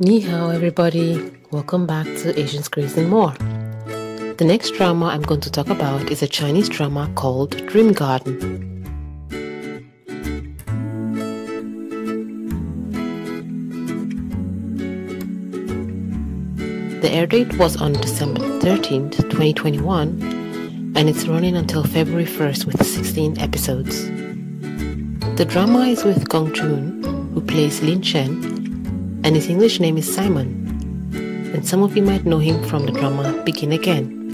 Ni hao, everybody. Welcome back to Asian Screens and More. The next drama I'm going to talk about is a Chinese drama called Dream Garden. The air date was on December 13th, 2021, and it's running until February 1st with 16 episodes. The drama is with Gong Jun, who plays Lin Shen, and his English name is Simon. And some of you might know him from the drama Begin Again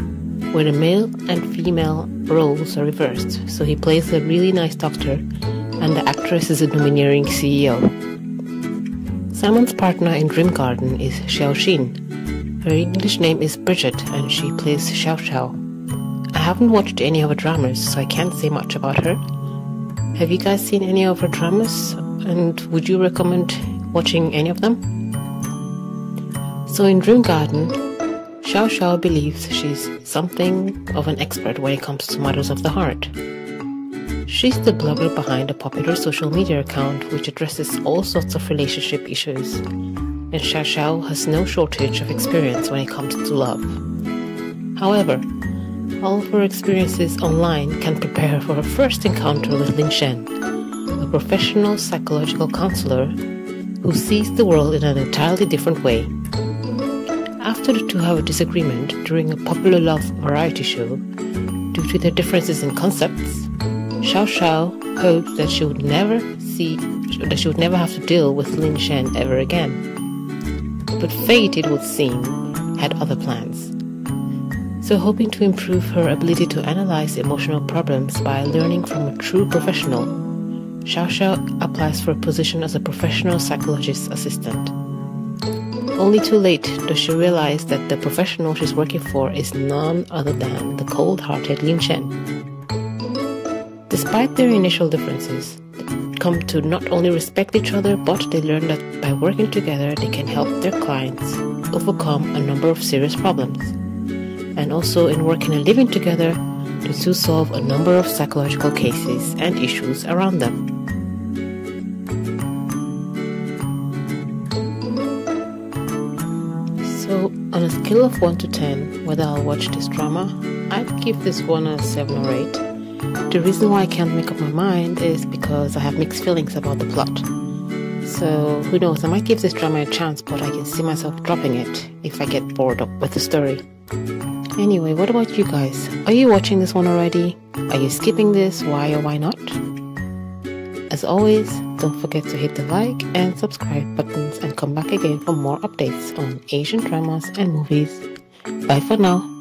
where the male and female roles are reversed. So he plays a really nice doctor, and the actress is a domineering CEO. Simon's partner in Dream Garden is Qiao Xin. Her English name is Bridgette, and she plays Xiao Xiao. I haven't watched any of her dramas, so I can't say much about her. Have you guys seen any of her dramas? And would you recommend watching any of them? So in Dream Garden, Xiao Xiao believes she's something of an expert when it comes to matters of the heart. She's the blogger behind a popular social media account which addresses all sorts of relationship issues, and Xiao Xiao has no shortage of experience when it comes to love. However, all of her experiences online can prepare her for her first encounter with Lin Shen, a professional psychological counselor who sees the world in an entirely different way after the two have a disagreement during a popular love variety show, due to their differences in concepts, Xiao Xiao hoped that she would never see that she would never have to deal with Lin Shen ever again. But fate, it would seem, had other plans. So, hoping to improve her ability to analyze emotional problems by learning from a true professional, Xiao Xiao applies for a position as a professional psychologist assistant. Only too late does she realize that the professional she's working for is none other than the cold hearted Lin Shen. Despite their initial differences, they come to not only respect each other, but they learn that by working together, they can help their clients overcome a number of serious problems. And also, in working and living together, the two solve a number of psychological cases and issues around them. So, on a scale of 1 to 10, whether I'll watch this drama, I'd give this one a 7 or 8. The reason why I can't make up my mind is because I have mixed feelings about the plot. So, who knows, I might give this drama a chance, but I can see myself dropping it if I get bored up with the story. Anyway, what about you guys? Are you watching this one already? Are you skipping this? Why or why not? As always, don't forget to hit the like and subscribe buttons and come back again for more updates on Asian dramas and movies. Bye for now.